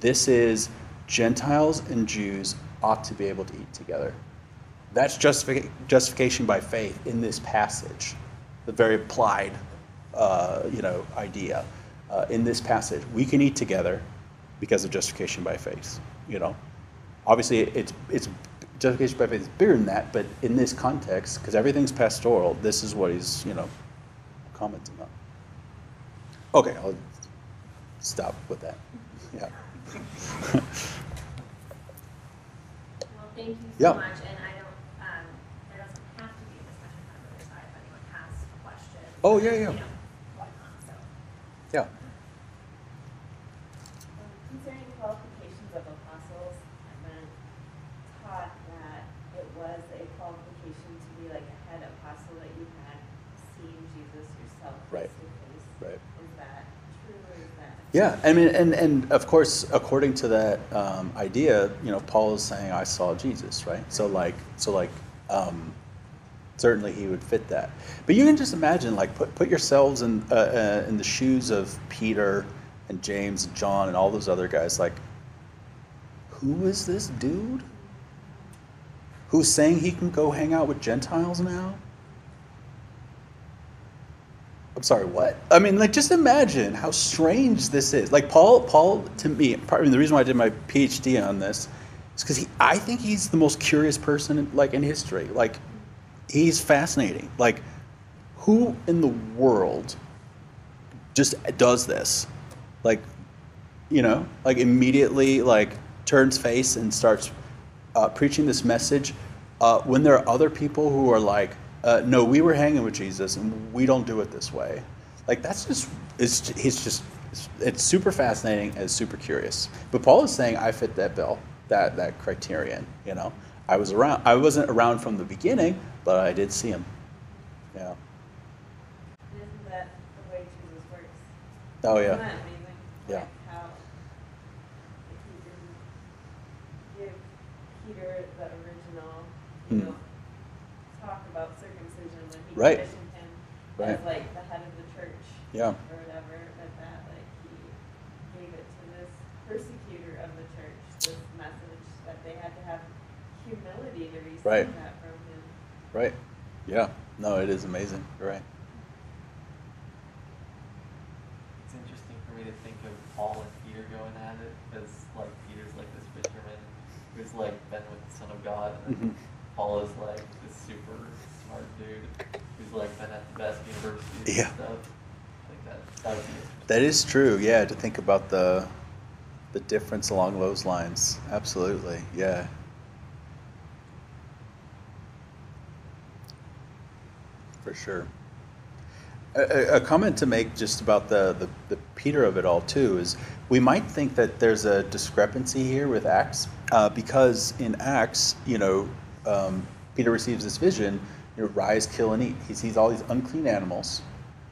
This is Gentiles and Jews ought to be able to eat together. That's justific- justification by faith in this passage, the very applied, uh, you know, idea. Uh, in this passage, we can eat together because of justification by faith. You know, obviously it's it's justification by faith is bigger than that, but in this context, because everything's pastoral, this is what he's you know commenting on. Okay, I'll stop with that. Yeah. Thank you Yeah. so much, and I don't, um, there doesn't have to be a discussion on the other side if anyone has questions. Oh, yeah, yeah. You know, whatnot, so. Yeah. Um, Concerning qualifications of apostles, I've been taught that it was a qualification to be like a head apostle that you had seen Jesus yourself Right. face to face. Right. Is that true or is that? Yeah, I mean, and, and of course, according to that um, idea, you know, Paul is saying, "I saw Jesus," right? So like, so like, um, certainly he would fit that. But you can just imagine, like, put put yourselves in uh, uh, in the shoes of Peter and James and John and all those other guys. Like, who is this dude? Who's saying he can go hang out with Gentiles now? I'm sorry, what? I mean, like, just imagine how strange this is. Like, Paul, Paul, to me, mean, the reason why I did my PhD on this is because he, I think he's the most curious person, like, in history. Like, he's fascinating. Like, who in the world just does this? Like, you know, like immediately, like, turns face and starts uh, preaching this message uh, when there are other people who are like, uh, no, we were hanging with Jesus and we don't do it this way. Like that's just it's he's just it's, super fascinating and super curious. But Paul is saying I fit that bill, that that criterion. You know, I was around. I wasn't around from the beginning, but I did see him. Yeah. Isn't that the way Jesus works? Oh yeah. Yeah. Like how if he didn't give Peter the original, you Hmm. know, talk about circumcision when he Right. commissioned him Right. as like the head of the church Yeah. or whatever, but that like he gave it to this persecutor of the church, this message that they had to have humility to receive Right. that from him. Right. Yeah. No, it is amazing. You're right. It's interesting for me to think of Paul and Peter going at it, because like Peter's like this fisherman who's like been with the Son of God, and then Mhm. Paul is like this super smart dude who's like been at the best universities Yeah. and stuff. Like that, that would be interesting. That is true. Yeah, to think about the the difference along those lines. Absolutely. Yeah. For sure. A, a- a comment to make just about the, the, the Peter of it all too is we might think that there's a discrepancy here with Acts uh, because in Acts, you know, um, Peter receives this vision, you know, rise, kill, and eat. He sees all these unclean animals.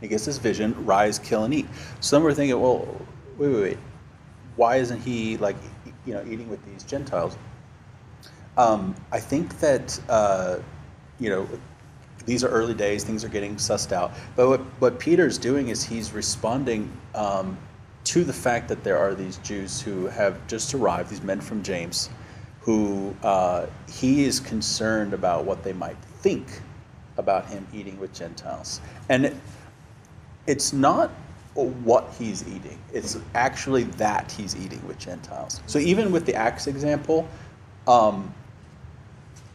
He gets this vision, rise, kill, and eat. Some we're thinking, well, wait, wait, wait. Why isn't he like, you know, eating with these Gentiles? Um, I think that uh, you know these are early days; things are getting sussed out. But what what Peter's doing is he's responding um, to the fact that there are these Jews who have just arrived, these men from James, who uh, he is concerned about what they might think about him eating with Gentiles. And it, it's not what he's eating, it's actually that he's eating with Gentiles. So even with the Acts example, um,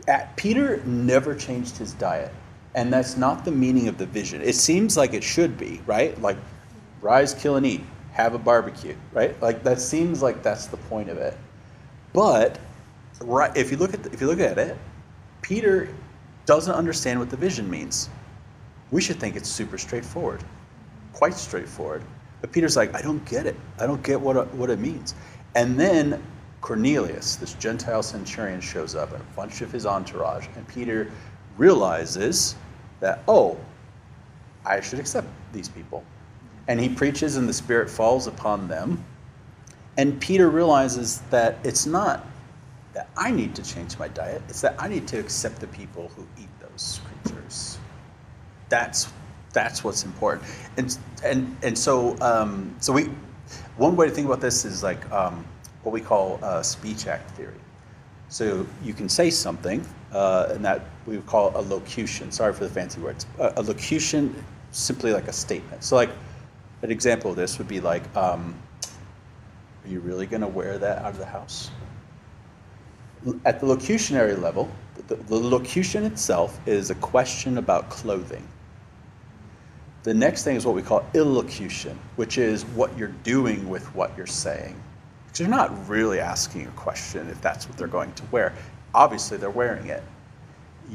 at, Peter never changed his diet. And that's not the meaning of the vision. It seems like it should be, right? Like, rise, kill, and eat, have a barbecue, right? Like, that seems like that's the point of it. But right, if you look at the, if you look at it, Peter doesn't understand what the vision means. We should think it's super straightforward, quite straightforward. But Peter's like, I don't get it. I don't get what what it means. And then Cornelius, this Gentile centurion, shows up and a bunch of his entourage, and Peter realizes that oh, I should accept these people. And he preaches, and the Spirit falls upon them. And Peter realizes that it's not that I need to change my diet, it's that I need to accept the people who eat those creatures. That's that's what's important. And and and so um, so we one way to think about this is like um, what we call uh, speech act theory. So you can say something, uh, and that we would call a locution. Sorry for the fancy words. A, a locution, simply like a statement. So like an example of this would be like, um, "Are you really going to wear that out of the house?" At the locutionary level, the, the locution itself is a question about clothing. The next thing is what we call illocution, which is what you're doing with what you're saying. Because you're not really asking a question if that's what they're going to wear. Obviously, they're wearing it.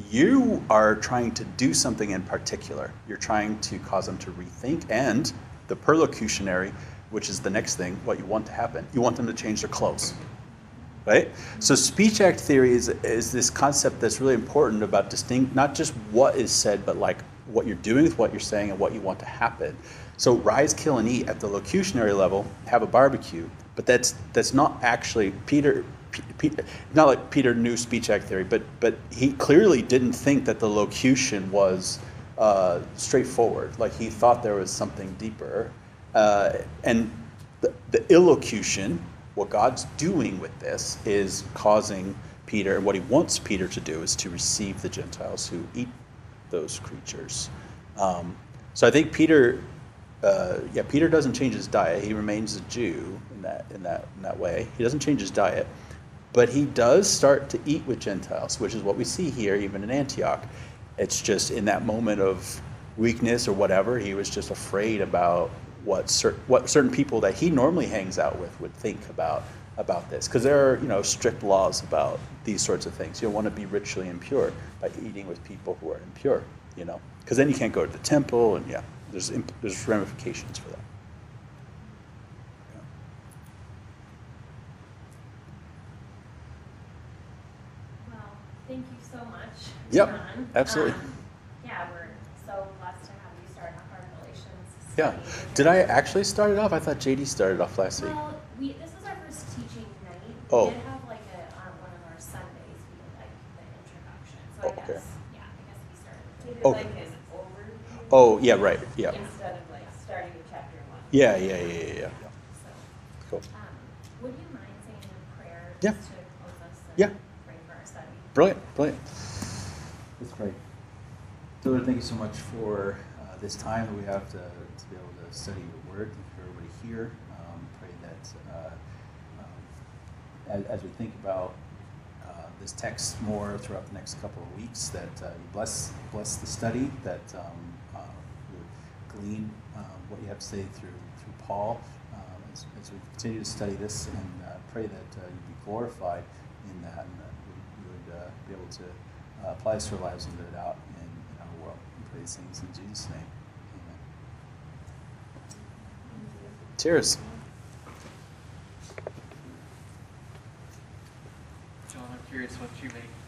You are trying to do something in particular. You're trying to cause them to rethink, and the perlocutionary, which is the next thing, what you want to happen. You want them to change their clothes right? So speech act theory is, is this concept that's really important about distinct, not just what is said, but like what you're doing with what you're saying and what you want to happen. So rise, kill, and eat at the locutionary level, have a barbecue, but that's that's not actually Peter. Not like Peter knew speech act theory, but but he clearly didn't think that the locution was uh, straightforward. Like he thought there was something deeper, uh, and the, the illocution what God's doing with this is causing Peter, and what he wants Peter to do is to receive the Gentiles who eat those creatures. Um, so I think Peter, uh, yeah, Peter doesn't change his diet. He remains a Jew in that in that in that way. He doesn't change his diet, but he does start to eat with Gentiles, which is what we see here, even in Antioch. It's just in that moment of weakness or whatever, he was just afraid about what certain what certain people that he normally hangs out with would think about about this because there are you know strict laws about these sorts of things. You don't want to be ritually impure by eating with people who are impure, you know, because then you can't go to the temple and yeah, there's imp- there's ramifications for that. Yeah. Well, thank you so much, Yep, John. absolutely. Um, Yeah, we're so blessed to have you start off our Galatians Yeah. Did I actually start it off? I thought JD started off last week. Well, we, this is our first teaching night. Oh. We did have like a, on one of our Sundays, we did like the introduction, so I Oh, okay. guess, yeah, I guess we started. We with did Okay. like an overview. Oh yeah, right. Yeah. Instead of like starting with chapter one. Yeah, yeah, yeah, yeah, yeah. So, Cool. um, would you mind saying a prayer Yeah. just to close us and Yeah. pray for our study? Brilliant, brilliant. That's great. So, Lord, thank you so much for uh, this time that we have to, to be able to study your word. Thank you for everybody here. Um, pray that uh, um, as, as we think about uh, this text more throughout the next couple of weeks, that uh, you bless bless the study, that um, uh, we glean uh, what you have to say through through Paul um, as, as we continue to study this, and uh, pray that uh, you be glorified in that, and that we, we would be able to apply this to our lives and live it out in, in our world. We pray these things in Jesus' name. Amen. Cheers. John, I'm curious what you make